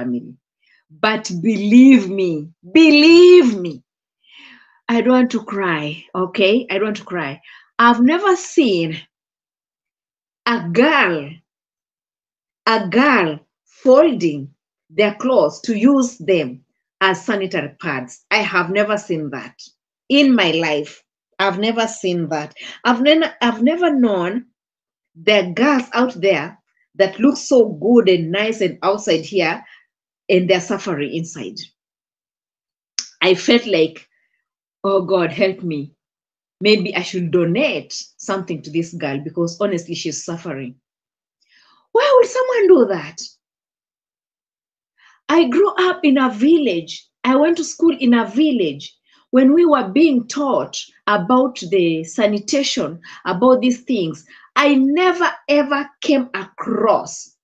family. But believe me, believe me, I don't want to cry, okay? I don't want to cry. I've never seen a girl, a girl folding their clothes to use them as sanitary pads. I have never seen that in my life. I've never seen that. I've never I've never known are girls out there that look so good and nice and outside here and they're suffering inside. I felt like, oh God, help me. Maybe I should donate something to this girl because honestly, she's suffering. Why would someone do that? I grew up in a village. I went to school in a village. When we were being taught about the sanitation, about these things, I never ever came across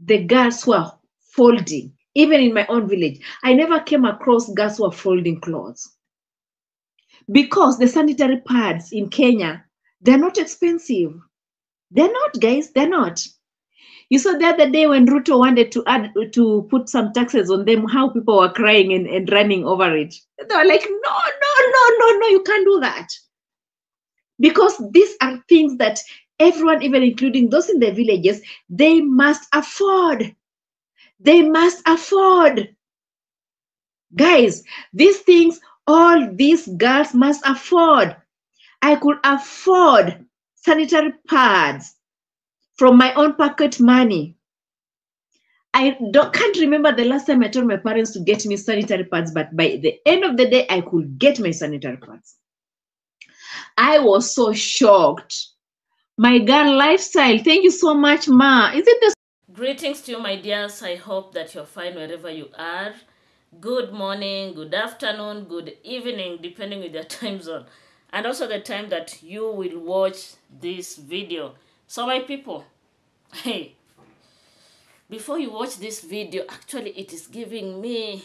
the girls who are folding, even in my own village. I never came across girls who are folding clothes because the sanitary pads in Kenya, they're not expensive. They're not, guys, they're not. You saw the other day when Ruto wanted to add to put some taxes on them, how people were crying and, and running over it. They were like, no, no, no, no, no, you can't do that. Because these are things that everyone, even including those in the villages, they must afford. They must afford. Guys, these things, all these girls must afford. I could afford sanitary pads from my own pocket money. I don't, can't remember the last time I told my parents to get me sanitary pads, but by the end of the day, I could get my sanitary pads. I was so shocked. My girl lifestyle. Thank you so much, Ma. Is it the Greetings to you, my dears. I hope that you're fine wherever you are. Good morning, good afternoon, good evening, depending with your time zone, and also the time that you will watch this video. So, my people, hey, before you watch this video, actually, it is giving me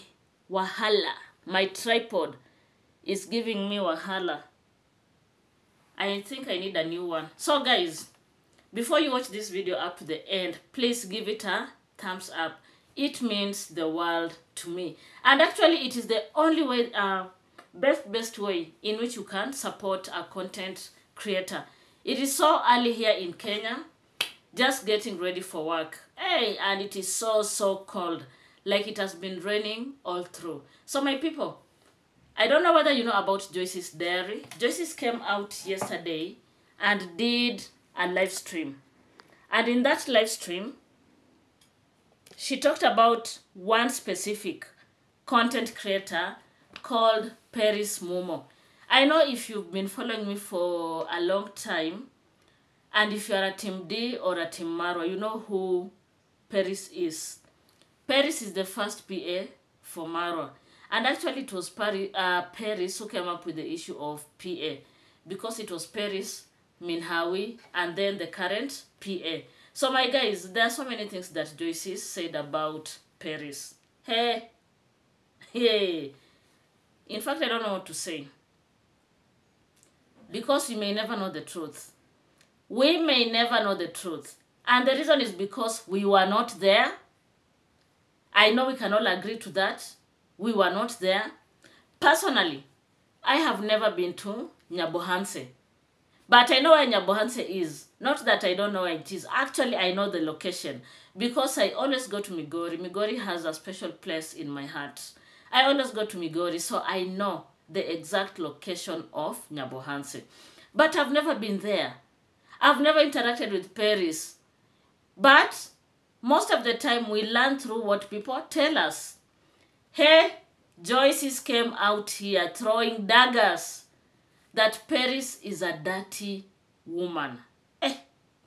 wahala. My tripod is giving me wahala. I think I need a new one. So, guys, before you watch this video up to the end, please give it a thumbs up. It means the world to me. And actually, it is the only way, uh, best, best way in which you can support a content creator. It is so early here in Kenya, just getting ready for work. Hey, and it is so, so cold. Like it has been raining all through. So, my people, I don't know whether you know about Joyce's diary. Joyce's came out yesterday and did a live stream. And in that live stream, she talked about one specific content creator called Peris Mumo. I know if you've been following me for a long time, and if you are a Team D or a Team Marwa, you know who Peris is. Peris is the first PA for Marwa. And actually, it was Peris, uh, Peris who came up with the issue of PA because it was Peris, Minhawi, and then the current PA. So, my guys, there are so many things that Joyce said about Peris. Hey, hey. In fact, I don't know what to say because you may never know the truth. We may never know the truth. And the reason is because we were not there. I know we can all agree to that. We were not there. Personally, I have never been to Nyabohanse. But I know where Nyabohanse is. Not that I don't know where it is. Actually, I know the location because I always go to Migori. Migori has a special place in my heart. I always go to Migori, so I know the exact location of Nyabohanse. But I've never been there. I've never interacted with Peris. But most of the time, we learn through what people tell us. Hey, Joyce's came out here throwing daggers that Peris is a dirty woman. Eh,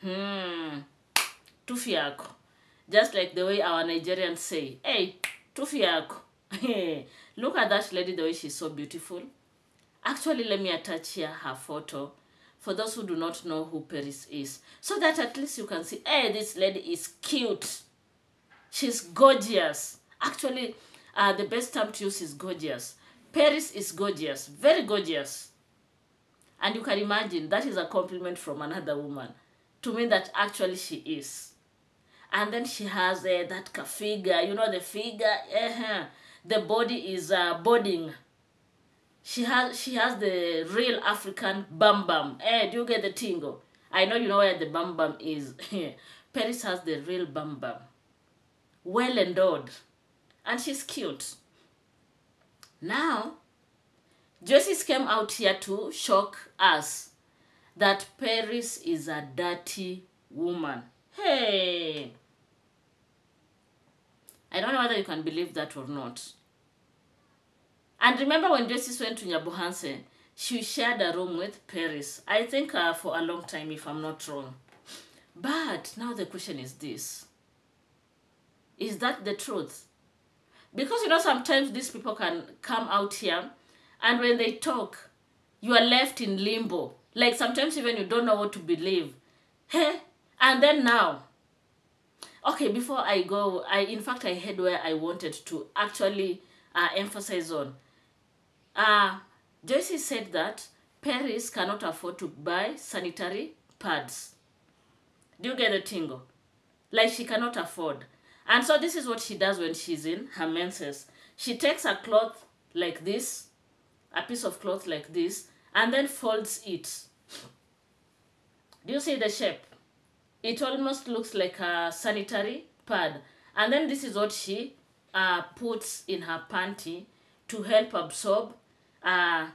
hmm, tufi. Just like the way our Nigerians say, hey, tufi yako. Look at that lady, the way she's so beautiful. Actually, let me attach here her photo for those who do not know who Peris is. So that at least you can see, hey, this lady is cute. She's gorgeous. Actually, uh, the best term to use is gorgeous. Peris is gorgeous, very gorgeous. And you can imagine that is a compliment from another woman to mean that actually she is. and then she has uh, that figure you know the figure? Uh the body is uh, boarding she has she has the real african bum bum eh do you get the tingle i know you know where the bum bum is. Peris has the real bum bum well endowed. And she's cute. Now Joyce came out here to shock us that Peris is a dirty woman. Hey! I don't know whether you can believe that or not. And remember when Joyce went to Nyabohanse, she shared a room with Peris. I think uh, for a long time, if I'm not wrong. But now the question is this Is that the truth? Because you know, sometimes these people can come out here and when they talk, you are left in limbo. Like sometimes even you don't know what to believe. Hey, and then now, okay, before I go, I in fact I head where I wanted to actually uh, emphasize on. Uh, Joyce said that Peris cannot afford to buy sanitary pads. Do you get the tingle? Like she cannot afford. And so this is what she does when she's in her menses. She takes a cloth like this, a piece of cloth like this, and then folds it. Do you see the shape? It almost looks like a sanitary pad. And then this is what she uh, puts in her panty to help absorb uh,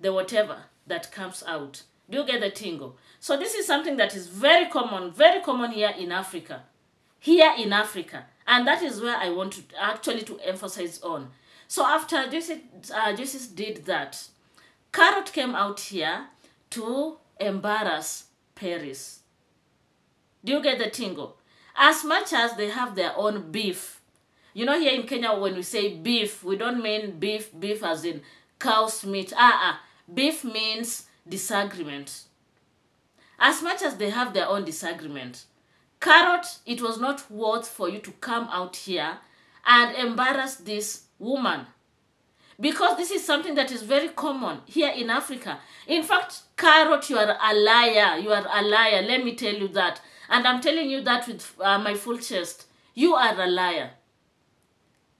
the whatever that comes out. Do you get the tingle? So this is something that is very common, very common here in Africa. Here in Africa. And that is where I want to actually to emphasize on. So after Jesus, uh, Jesus did that, Karrot came out here to embarrass Peris. Do you get the tingle? As much as they have their own beef. You know, here in Kenya, when we say beef, we don't mean beef, beef as in cow's meat. Ah, ah. Beef means disagreement. As much as they have their own disagreement, Karrot, it was not worth for you to come out here and embarrass this woman. Because this is something that is very common here in Africa. In fact, Karrot, you are a liar. You are a liar. Let me tell you that. And I'm telling you that with uh, my full chest. You are a liar.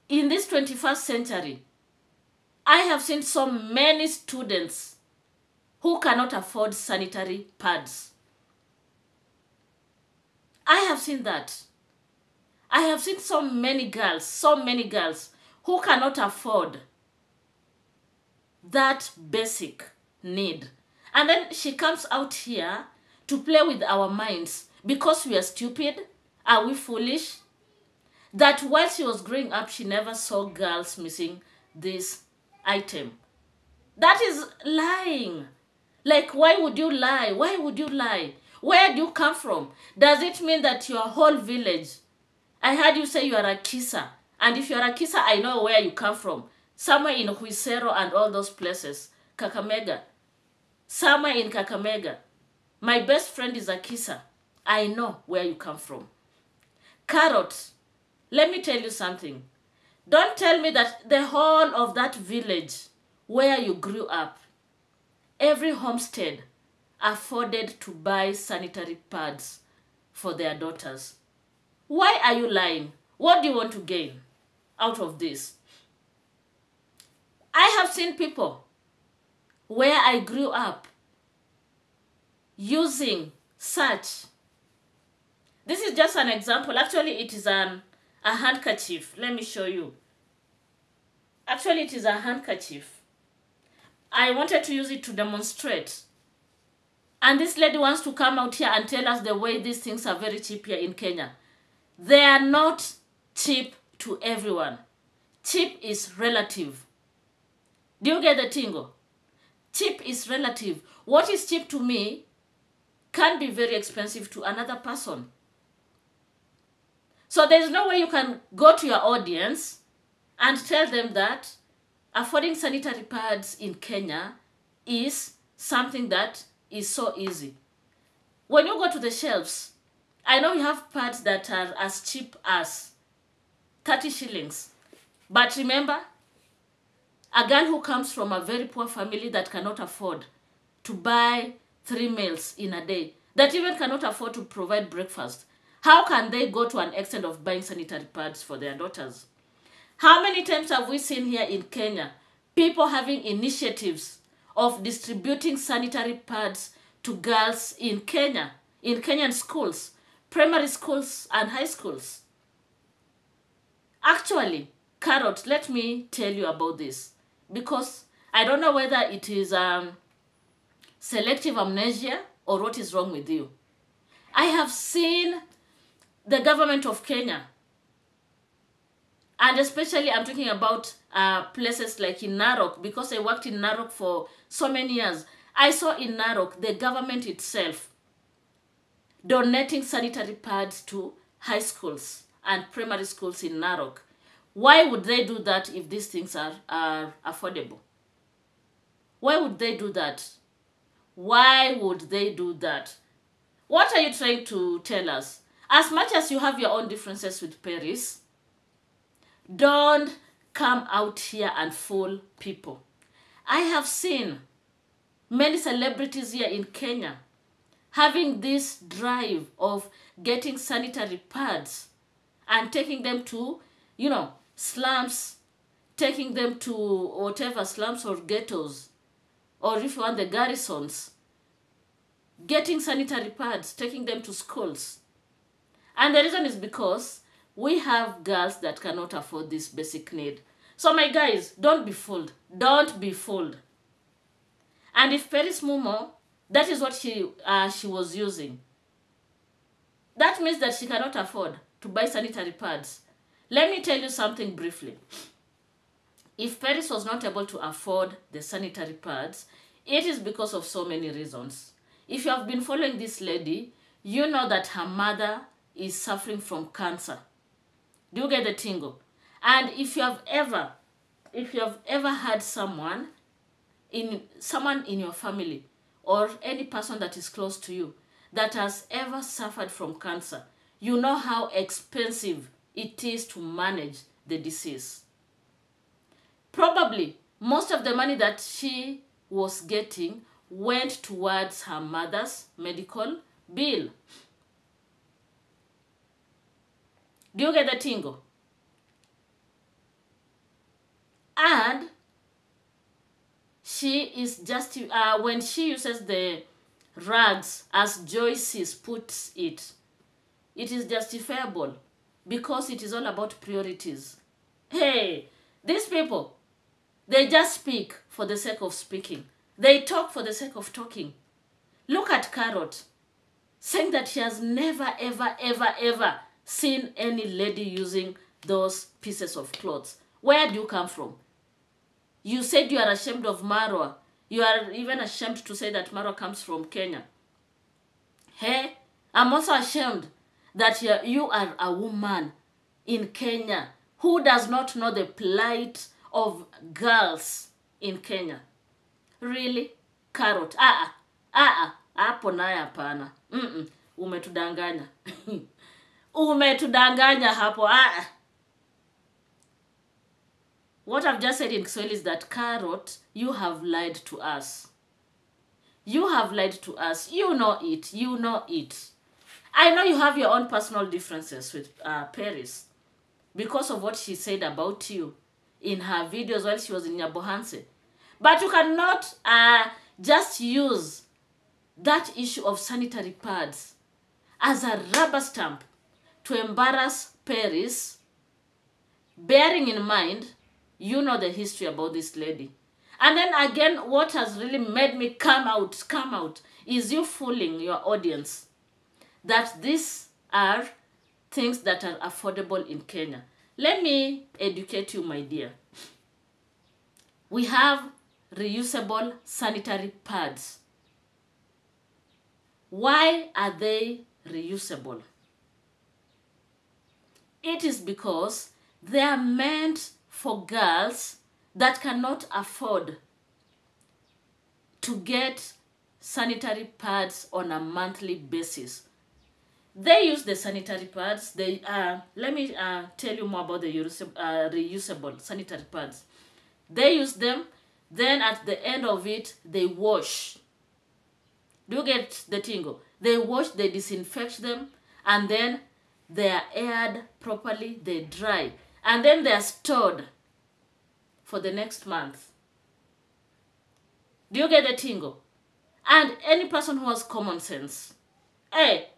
In this 21st century, I have seen so many students who cannot afford sanitary pads. I have seen that. I have seen so many girls, so many girls who cannot afford that basic need. And then she comes out here to play with our minds because we are stupid. Are we foolish? That while she was growing up, she never saw girls missing this item. That is lying. Like, why would you lie? Why would you lie? Where do you come from? Does it mean that your whole village? I heard you say you are a kisa. And if you are a kisa, I know where you come from. Somewhere in Khwisero and all those places. Kakamega. Somewhere in Kakamega. My best friend is a kisa. I know where you come from. Karrot. Let me tell you something. Don't tell me that the whole of that village where you grew up, every homestead afforded to buy sanitary pads for their daughters. Why are you lying? What do you want to gain out of this? I have seen people where I grew up using such. This is just an example. Actually, it is an, a handkerchief. Let me show you. Actually, it is a handkerchief. I wanted to use it to demonstrate. And this lady wants to come out here and tell us the way these things are very cheap here in Kenya. They are not cheap to everyone. Cheap is relative. Do you get the tingle? Cheap is relative. What is cheap to me can be very expensive to another person. So there's no way you can go to your audience and tell them that affording sanitary pads in Kenya is something that is so easy. When you go to the shelves, I know you have pads that are as cheap as 30 shillings. But remember, a girl who comes from a very poor family that cannot afford to buy three meals in a day, that even cannot afford to provide breakfast, How can they go to an extent of buying sanitary pads for their daughters? How many times have we seen here in Kenya people having initiatives of distributing sanitary pads to girls in Kenya, in Kenyan schools, primary schools, and high schools? Actually, Karrot, let me tell you about this because I don't know whether it is um, selective amnesia or what is wrong with you. I have seen the government of Kenya, and especially I'm talking about uh, places like in Narok because I worked in Narok for so many years. I saw in Narok the government itself donating sanitary pads to high schools and primary schools in Narok. Why would they do that if these things are, are affordable? Why would they do that? Why would they do that? What are you trying to tell us? As much as you have your own differences with Peris, don't come out here and fool people. I have seen many celebrities here in Kenya having this drive of getting sanitary pads and taking them to, you know, slums, taking them to whatever slums or ghettos, or if you want the garrisons, getting sanitary pads, taking them to schools. And the reason is because we have girls that cannot afford this basic need. So, my guys, don't be fooled. Don't be fooled. And if Peris Mumo, that is what she uh, she was using. That means that she cannot afford to buy sanitary pads. Let me tell you something briefly. If Peris was not able to afford the sanitary pads, it is because of so many reasons. If you have been following this lady, you know that her mother is suffering from cancer. Do you get the tingle? And if you have ever, if you have ever had someone in someone in your family or any person that is close to you that has ever suffered from cancer, you know how expensive it is to manage the disease. Probably most of the money that she was getting went towards her mother's medical bill. Do you get the tingle? And she is just uh, when she uses the rags as Joyce's puts it, it is justifiable because it is all about priorities. Hey, these people, they just speak for the sake of speaking. They talk for the sake of talking. Look at Karrot, saying that she has never, ever, ever, ever seen any lady using those pieces of clothes. Where do you come from? You said you are ashamed of Marwa. You are even ashamed to say that Marwa comes from Kenya. Hey, I'm also ashamed that you- are a woman in Kenya who does not know the plight of girls in Kenya. Really? Karrot. Ah, ah, ah, hapo naye hapana. Mm-mm. Umetudanganya. Umetudanganya hapo. Ah. ah. What I've just said in Kiswahili is that Karrot, you have lied to us. You have lied to us. You know it. You know it. I know you have your own personal differences with uh, Peris because of what she said about you in her videos while she was in Nyabohanse. But you cannot uh, just use that issue of sanitary pads as a rubber stamp to embarrass Peris, bearing in mind you know the history about this lady. And then again, what has really made me come out, come out, is you fooling your audience that these are things that are affordable in Kenya. Let me educate you, my dear. We have reusable sanitary pads. Why are they reusable? It is because they are meant for girls that cannot afford to get sanitary pads on a monthly basis. They use the sanitary pads. They uh, let me uh, tell you more about the reusable, uh, reusable sanitary pads. They use them. Then at the end of it, they wash. Do you get the tingle? They wash, they disinfect them, and then they are aired properly, they dry, and then they are stored for the next month. Do you get the tingle? And any person who has common sense, hey,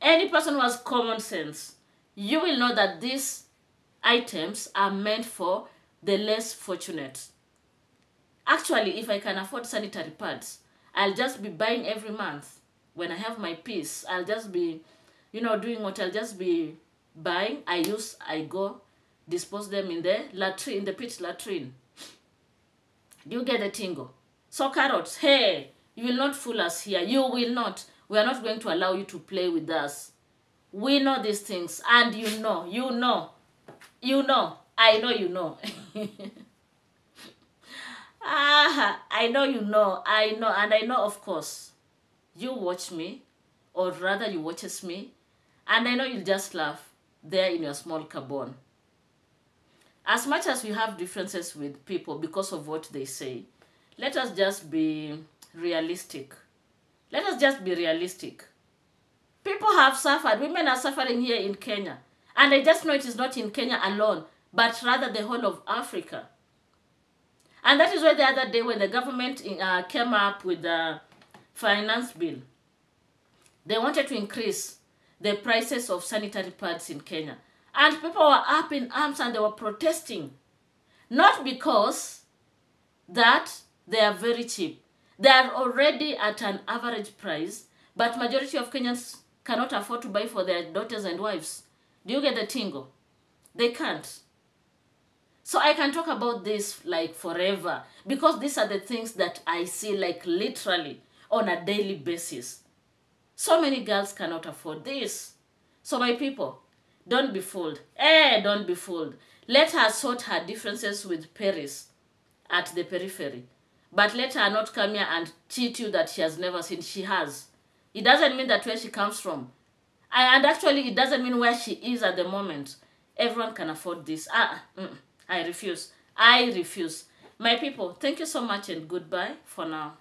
any person who has common sense, you will know that these items are meant for the less fortunate. Actually, if I can afford sanitary pads, I'll just be buying every month. When I have my piece, I'll just be, you know, doing what I'll just be buying. I use, I go dispose them in the latrine, in the pit latrine. Do you get the tingle? So carrots, hey, you will not fool us here. You will not. We are not going to allow you to play with us. We know these things, and you know, you know, you know. I know you know. ah, I know you know. I know, and I know, of course, you watch me, or rather, you watches me, and I know you'll just laugh there in your small carbon. As much as we have differences with people because of what they say, let us just be realistic. Let us just be realistic. People have suffered. Women are suffering here in Kenya. And I just know it is not in Kenya alone, but rather the whole of Africa. And that is why the other day when the government uh, came up with the finance bill, they wanted to increase the prices of sanitary pads in Kenya. And people were up in arms and they were protesting. Not because that they are very cheap. They are already at an average price, but majority of Kenyans cannot afford to buy for their daughters and wives. Do you get the tingle? They can't. So I can talk about this like forever because these are the things that I see like literally on a daily basis. So many girls cannot afford this. So my people, don't be fooled. Eh, don't be fooled. Let her sort her differences with Peris at the periphery. But let her not come here and cheat you that she has never seen. She has. It doesn't mean that where she comes from. I, And actually, it doesn't mean where she is at the moment. Everyone can afford this. Ah, mm, I refuse. I refuse. My people, thank you so much and goodbye for now.